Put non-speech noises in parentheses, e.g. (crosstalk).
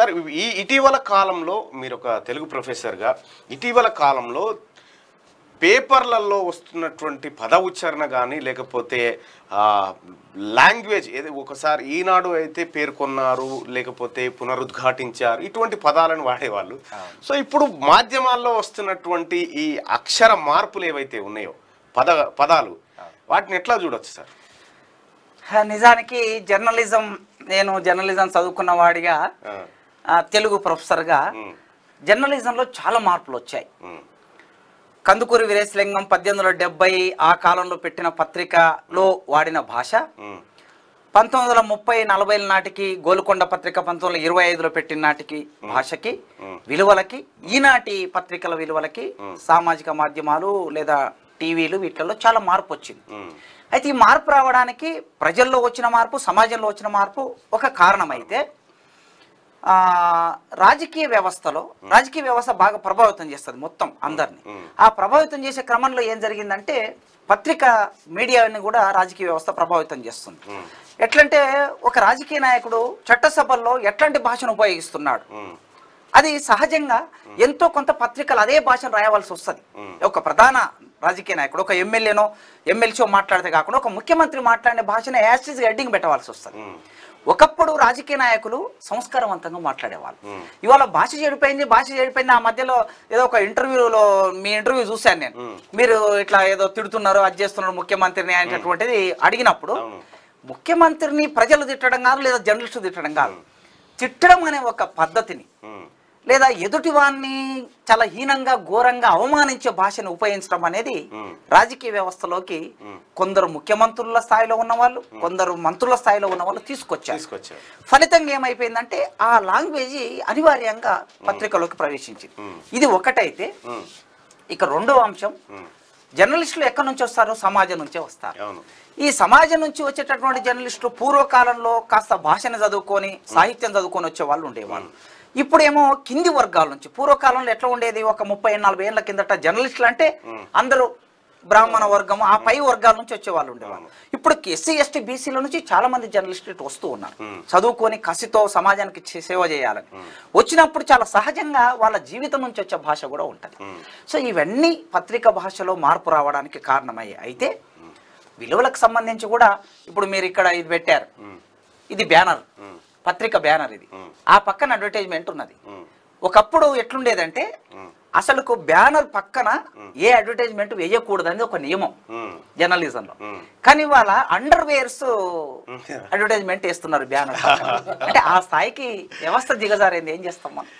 Sir ఈ ఇటీవల కాలంలో మీరు ఒక తెలుగు ప్రొఫెసర్గా ఇటీవల కాలంలో పేపర్లలో వస్తున్నటువంటి పద ఉచ్చారణ కానీ లేకపోతే లాంగ్వేజ్ ఏదో ఒకసారి ఈనాడు అయితే పేర్కొన్నారు లేకపోతే పునరుద్ఘాటించారు ఇటువంటి పదాలను వాడేవాళ్ళు. సో ఇప్పుడు మాధ్యమాల్లో వస్తున్నటువంటి ఈ అక్షర మార్పులు ఏవైతే ఉన్నాయో పద పదాలు వాటిని ఎట్లా చూడొచ్చు సార్? నిజానికి జర్నలిజం నేను జర్నలిజం చదువుకున్న వాడిగా తెలుగు ప్రొఫెసర్గా జర్నలిజంలో చాలా మార్పులు వచ్చాయి. కందుకూరి వీరేశలింగం పద్దెనిమిది వందల డెబ్బై ఆ కాలంలో పెట్టిన పత్రికలో వాడిన భాష. పంతొమ్మిది వందల ముప్పై నలభైల నాటికి గోల్కొండ పత్రిక పంతొమ్మిది వందల ఇరవై ఐదులో పెట్టిన నాటికి భాషకి విలువలకి ఈనాటి పత్రికల విలువలకి సామాజిక మాధ్యమాలు లేదా టీవీలు వీటిల్లో చాలా మార్పు వచ్చింది. అయితే ఈ మార్పు రావడానికి ప్రజల్లో వచ్చిన మార్పు సమాజంలో వచ్చిన మార్పు ఒక కారణమైతే రాజకీయ వ్యవస్థలో రాజకీయ వ్యవస్థ బాగా ప్రభావితం చేస్తుంది మొత్తం అందరిని. ఆ ప్రభావితం చేసే క్రమంలో ఏం జరిగిందంటే పత్రిక మీడియాని కూడా రాజకీయ వ్యవస్థ ప్రభావితం చేస్తుంది. ఎట్లంటే ఒక రాజకీయ నాయకుడు చట్టసభల్లో ఎట్లాంటి భాషను ఉపయోగిస్తున్నాడు? అది సహజంగా ఎంతో కొంత పత్రికలు అదే భాషను రాయవలసి వస్తుంది. ఒక ప్రధాన రాజకీయ నాయకుడు ఒక ఎమ్మెల్యేనో ఎమ్మెల్సీ మాట్లాడితే కాకుండా ఒక ముఖ్యమంత్రి మాట్లాడిన భాషను యాస్టిస్ హెడ్డింగ్ పెట్టవలసి వస్తుంది. ఒకప్పుడు రాజకీయ నాయకులు సంస్కారవంతంగా మాట్లాడేవాళ్ళు. ఇవాళ భాష చెడిపోయింది భాష చెడిపోయింది. ఆ మధ్యలో ఏదో ఒక ఇంటర్వ్యూలో మీ ఇంటర్వ్యూ చూశాను నేను. మీరు ఇట్లా ఏదో తిడుతున్నారు అది చేస్తున్నారు ముఖ్యమంత్రిని అనేటటువంటిది అడిగినప్పుడు ముఖ్యమంత్రిని ప్రజలు తిట్టడం కాదు లేదా జర్నలిస్టులు తిట్టడం కాదు. తిట్టడం అనే ఒక పద్ధతిని లేదా ఎదుటి వారిని చాలా హీనంగా ఘోరంగా అవమానించే భాషను ఉపయోగించడం అనేది రాజకీయ వ్యవస్థలోకి కొందరు ముఖ్యమంత్రుల స్థాయిలో ఉన్న వాళ్ళు కొందరు మంత్రుల స్థాయిలో ఉన్న వాళ్ళు తీసుకొచ్చారు. ఫలితంగా ఏమైపోయిందంటే ఆ లాంగ్వేజ్ అనివార్యంగా పత్రికలోకి ప్రవేశించింది. ఇది ఒకటైతే ఇక రెండో అంశం జర్నలిస్టులు ఎక్కడి నుంచి వస్తారు సమాజం నుంచే వస్తారు. ఈ సమాజం నుంచి వచ్చేటటువంటి జర్నలిస్టులు పూర్వకాలంలో కాస్త భాషను చదువుకొని సాహిత్యం చదువుకొని వచ్చే వాళ్ళు ఉండేవాళ్ళు. ఇప్పుడేమో కింది వర్గాల నుంచి పూర్వకాలంలో ఎట్లా ఉండేది? ఒక ముప్పై నలభై ఏళ్ళ కిందట జర్నలిస్టులు అంటే అందరూ బ్రాహ్మణ వర్గం ఆ పై వర్గాల నుంచి వచ్చే వాళ్ళు ఉండేవాళ్ళు ఇప్పుడు ఎస్సీ ఎస్టీ బీసీల నుంచి చాలా మంది జర్నలిస్టులు వస్తూ ఉన్నారు. చదువుకొని కసితో సమాజానికి సేవ చేయాలని. వచ్చినప్పుడు చాలా సహజంగా వాళ్ళ జీవితం నుంచి వచ్చే భాష కూడా ఉంటుంది. సో ఇవన్నీ పత్రిక భాషలో మార్పు రావడానికి కారణమయ్యాయి. అయితే విలువలకు సంబంధించి కూడా ఇప్పుడు మీరు ఇక్కడ ఇది పెట్టారు. ఇది బ్యానర్. పత్రిక బ్యానర్ ఇది. ఆ పక్కన అడ్వర్టైజ్మెంట్ ఉన్నది. ఒకప్పుడు ఎట్లుండేదంటే అసలుకు బ్యానర్ పక్కన ఏ అడ్వర్టైజ్మెంట్ వేయకూడదని ఒక నియమం ఉమ్, జర్నలిజంలో. కానీ ఇవాళ అండర్ వేర్స్ అడ్వర్టైజ్మెంట్ వేస్తున్నారు బ్యానర్ (laughs) అంటే ఆ స్థాయికి వ్యవస్థ దిగజారింది. ఏం చేస్తాం మనం?